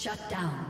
Shut down.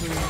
Three.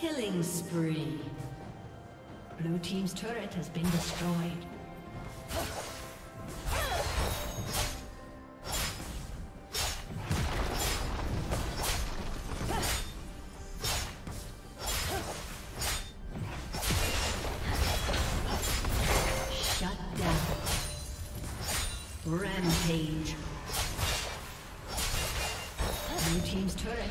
Killing spree. Blue Team's turret has been destroyed. Shut down. Rampage. Blue Team's turret